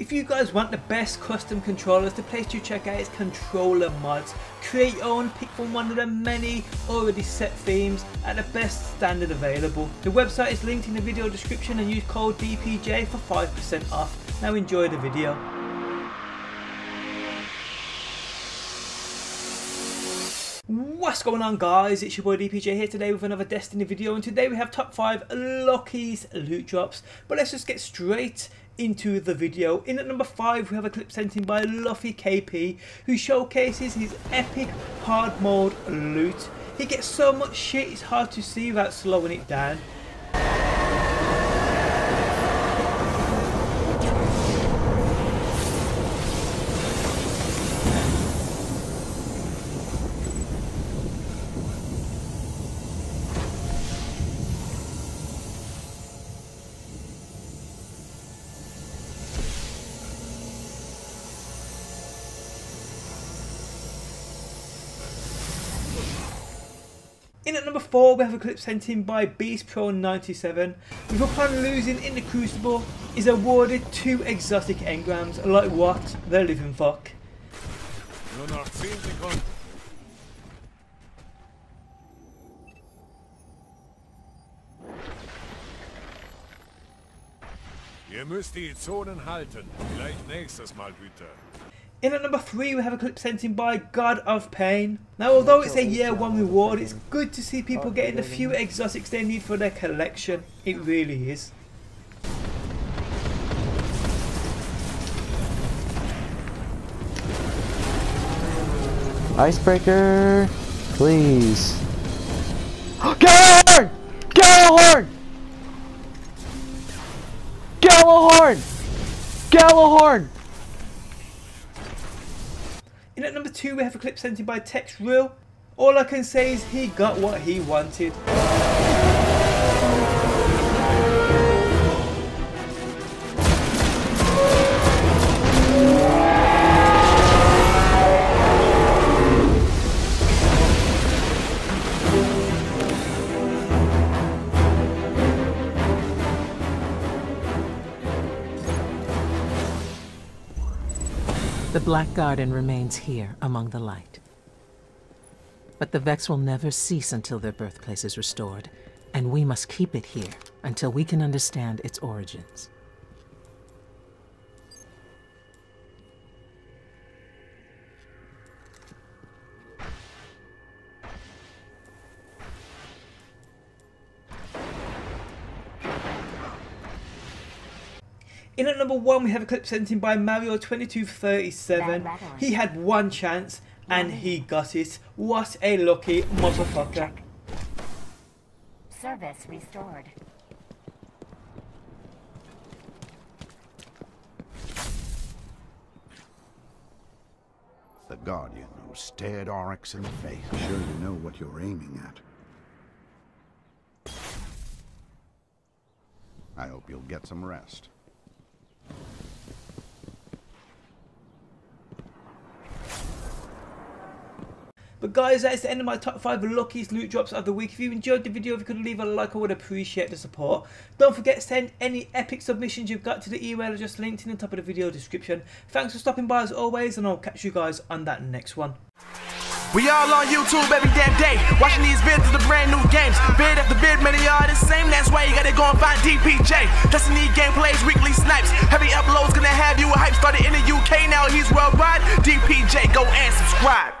If you guys want the best custom controllers, the place to check out is Controller Mods. Create your own, pick from one of the many already set themes at the best standard available. The website is linked in the video description and use code DPJ for 5% off. Now enjoy the video. What's going on guys, it's your boy DPJ here today with another Destiny video and today we have top 5 Lucky's loot drops but let's just get straight into the video. In at number 5 we have a clip sent in by Luffy KP who showcases his epic hard mode loot. He gets so much shit it's hard to see without slowing it down. In at number 4 we have a clip sent in by Beast Pro 97 who upon losing in the Crucible is awarded 2 exotic engrams like what? The living fuck. Nur noch 10 Ihr müsst die Zonen halten. Vielleicht nächstes Mal bitte. In at number 3 we have a clip sent in by God of Pain. Now although it's a year one reward, it's good to see people getting the few exotics they need for their collection. It really is. Icebreaker, please. Gjallarhorn! Gjallarhorn! Gjallarhorn! Gjallarhorn! In at number 2 we have a clip sent in by Tex Real. All I can say is he got what he wanted. The Black Garden remains here among the light. But the Vex will never cease until their birthplace is restored, and we must keep it here until we can understand its origins. In at number 1 we have a clip sent in by Mario2237. He eh? had one chance and he got it. What a lucky motherfucker. Service restored. The Guardian who stared Oryx in the face. Sure you know what you're aiming at. I hope you'll get some rest. But guys, that is the end of my top 5 luckiest loot drops of the week. If you enjoyed the video, if you could leave a like, I would appreciate the support. Don't forget to send any epic submissions you've got to the email address linked in the top of the video description. Thanks for stopping by as always, and I'll catch you guys on that next one. We all on YouTube every damn day, watching these vids of the brand new games. Vid after vid, many are the same. That's why you gotta go and find DPJ. Destiny gameplays, weekly snipes, heavy uploads, gonna have you a hype. Started in the UK, now he's worldwide. DPJ, go and subscribe.